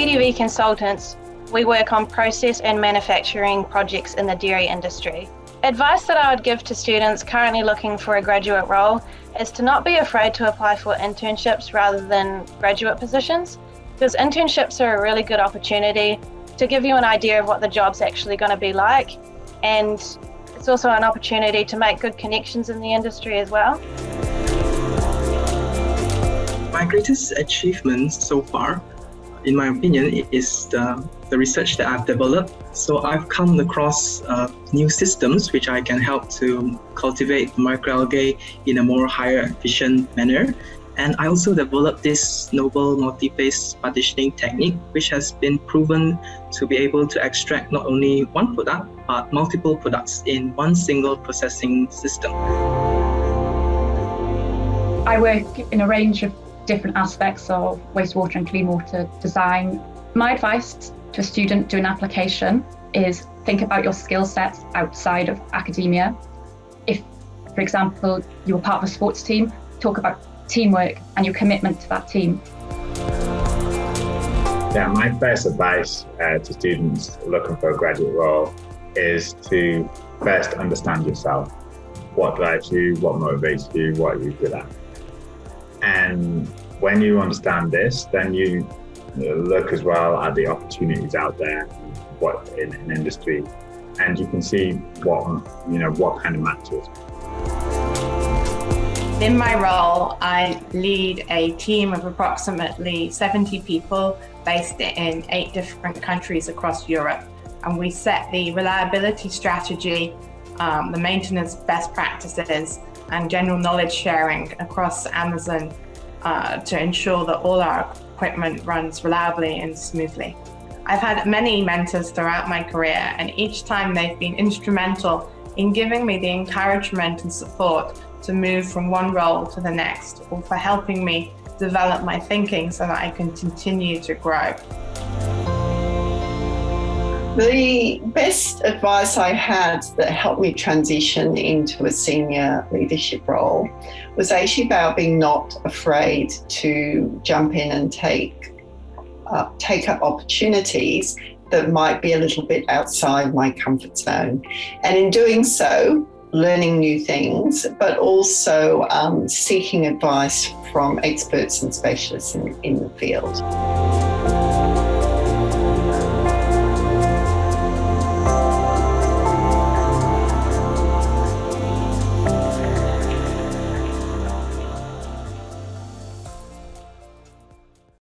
FD consultants, we work on process and manufacturing projects in the dairy industry. Advice that I would give to students currently looking for a graduate role is to not be afraid to apply for internships rather than graduate positions, because internships are a really good opportunity to give you an idea of what the job's actually going to be like. And it's also an opportunity to make good connections in the industry as well. My greatest achievement so far, in my opinion, is the, the research that I've developed. So I've come across uh, new systems which I can help to cultivate microalgae in a more higher efficient manner and I also developed this novel multi-phase partitioning technique, which has been proven to be able to extract not only one product, but multiple products in one single processing system. I work in a range of different aspects of wastewater and clean water design. My advice to a student doing an application is think about your skill sets outside of academia. If, for example, you were part of a sports team, talk about teamwork and your commitment to that team. Yeah, my best advice uh, to students looking for a graduate role is to first understand yourself. What drives you, what motivates you, what are you good at? And when you understand this, then you look as well at the opportunities out there, what in an in industry, and you can see what you know what kind of matches. In my role, I lead a team of approximately 70 people based in eight different countries across Europe. And we set the reliability strategy, um, the maintenance best practices, and general knowledge sharing across Amazon uh, to ensure that all our equipment runs reliably and smoothly. I've had many mentors throughout my career, and each time they've been instrumental in giving me the encouragement and support to move from one role to the next, or for helping me develop my thinking so that I can continue to grow. The best advice I had that helped me transition into a senior leadership role was actually about being not afraid to jump in and take uh, take up opportunities that might be a little bit outside my comfort zone. And in doing so, learning new things, but also um, seeking advice from experts and specialists in, in the field.